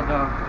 Ciśniemy